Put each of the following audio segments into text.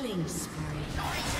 Killing spree.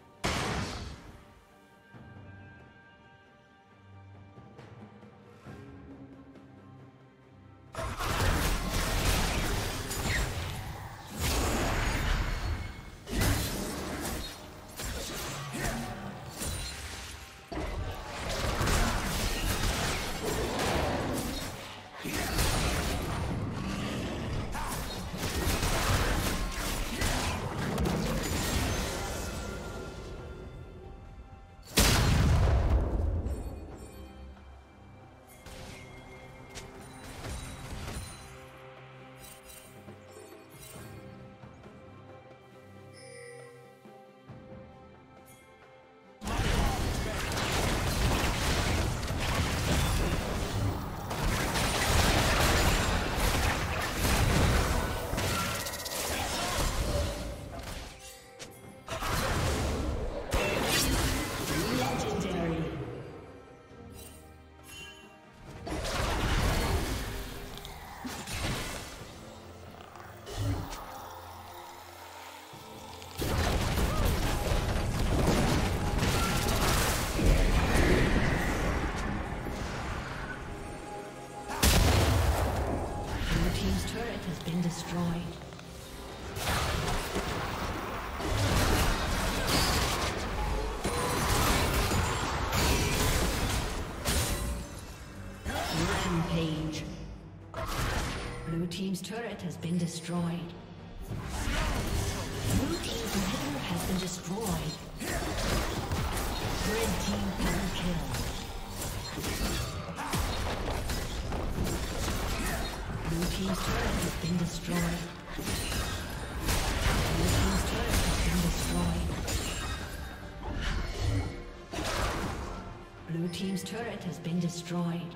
Blue Team's turret has been destroyed. Blue Team's inhibitor has been destroyed. Red Team double kill. Blue Team's turret has been destroyed. Blue Team's turret has been destroyed. Blue Team's turret has been destroyed.